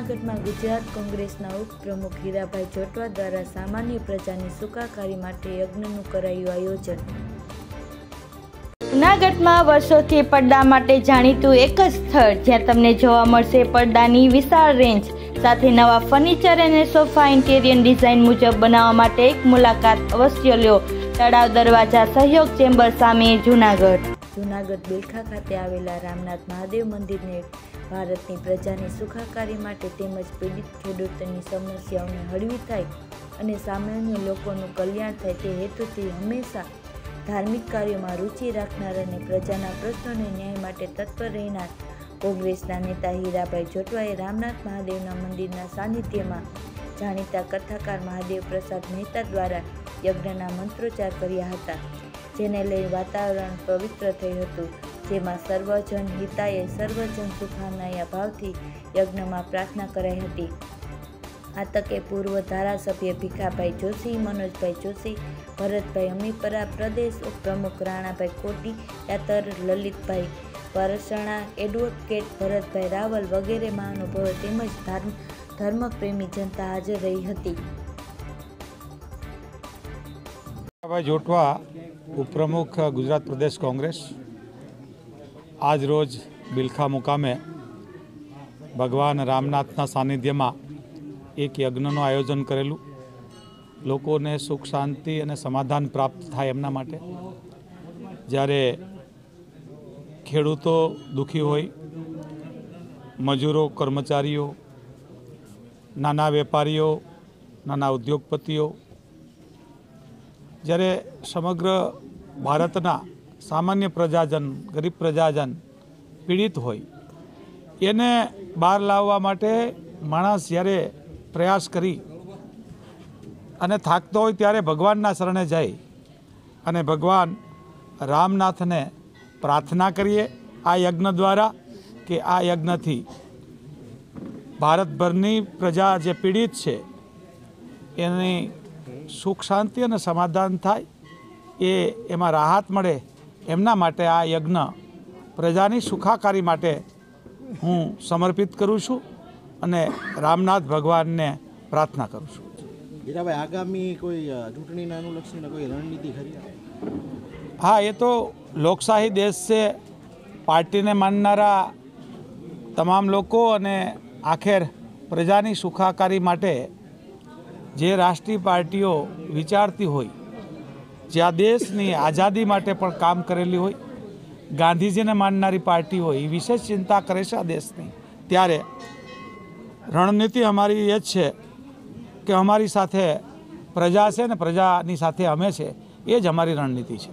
જૂનાગઢમાં ગુજરાત કોંગ્રેસના ઉપપ્રમુખ હીરાભાઈ જોટવા દ્વારા સામાન્ય પ્રજાની સુખાકારી માટે યજ્ઞનું કરાયું આયોજન. જૂનાગઢમાં વર્ષોથી પડદા માટે જાણીતું એક જ સ્થળ જ્યાં તમને જોવા મળશે પડદાની વિશાળ રેન્જ સાથે નવા ફર્નિચર અને સોફા ઇન્ટેરિયર ડિઝાઇન મુજબ બનાવવા માટે એક મુલાકાત અવશ્ય લ્યો તળાવ દરવાજા સહયોગ ચેમ્બર સામે જૂનાગઢ. જૂનાગઢ બેલખા ખાતે આવેલા રામનાથ મહાદેવ મંદિરને ભારતની પ્રજાની સુખાકારી માટે તેમજ પીડિત ખેડૂતોની સમસ્યાઓને હળવી થાય અને સામાન્ય લોકોનું કલ્યાણ થાય તે હેતુથી હંમેશા ધાર્મિક કાર્યોમાં રુચિ રાખનાર અને પ્રજાના પ્રશ્નોને ન્યાય માટે તત્પર રહેનાર કોંગ્રેસના નેતા હીરાભાઈ જોટવાએ રામનાથ મહાદેવના મંદિરના સાનિધ્યમાં જાણીતા કથાકાર મહાદેવ પ્રસાદ મહેતા દ્વારા યજ્ઞના મંત્રોચ્ચાર કર્યા હતા. જેને લઈ વાતાવરણ પવિત્ર થયું હતું, જેમાં સર્વજન હિતાએ સર્વજન સુખાનાયા ભાવથી યજ્ઞમાં પ્રાર્થના કરાઈ હતી. આ તકે પૂર્વ ધારાસભ્ય ભીખાભાઈ જોશી, મનોજભાઈ જોશી, ભરતભાઈ અમીપરા, પ્રદેશ ઉપપ્રમુખ રાણાભાઈ કોટી, યાતર લલિતભાઈ પરસણા એડવોકેટ ભરતભાઈ રાવલ વગેરે મહાનુભાવો તેમજ ધર્મ, ધર્મપ્રેમી જનતા હાજર રહી હતી. ભાઈ જોટવા ઉપપ્રમુખ ગુજરાત પ્રદેશ કોંગ્રેસ આજ રોજ બિલખા મુકામે ભગવાન રામનાથના સાનિધ્યમાં એક યજ્ઞનું આયોજન કરેલું. લોકોને સુખ, શાંતિ અને સમાધાન પ્રાપ્ત થાય એમના માટે. જ્યારે ખેડૂતો દુઃખી હોય, મજૂરો, કર્મચારીઓ, નાના વેપારીઓ, નાના ઉદ્યોગપતિઓ જ્યારે સમગ્ર ભારતના સામાન્ય પ્રજાજન, ગરીબ પ્રજાજન પીડિત હોય, એને બહાર લાવવા માટે માણસ જ્યારે પ્રયાસ કરી અને થાકતો હોય ત્યારે ભગવાનના શરણે જાય અને ભગવાન રામનાથને પ્રાર્થના કરીએ આ યજ્ઞ દ્વારા કે આ યજ્ઞથી ભારતભરની પ્રજા જે પીડિત છે, એની સુખ શાંતિ અને સમાધાન થાય એ એમાં રાહત મળે એમના માટે આ યજ્ઞ પ્રજાની સુખાકારી માટે હું સમર્પિત કરું છું અને રામનાથ ભગવાનને પ્રાર્થના કરું છું. હીરાભાઈ આગામી કોઈ ચૂંટણીને અનુલક્ષીને કોઈ રણનીતિ ખરી? હા એ તો લોકશાહી દેશ છે. પાર્ટીને માનનારા તમામ લોકો અને આખેર પ્રજાની સુખાકારી માટે જે રાષ્ટ્રીય પાર્ટીઓ વિચારતી હોય જે આ દેશની આઝાદી માટે પણ કામ કરેલી હોય, ગાંધીજીને માનનારી પાર્ટી હોય, એ વિશેષ ચિંતા કરે છે આ દેશની. ત્યારે રણનીતિ અમારી એ જ છે કે અમારી સાથે પ્રજા છે ને પ્રજાની સાથે અમે છે, એ જ અમારી રણનીતિ છે.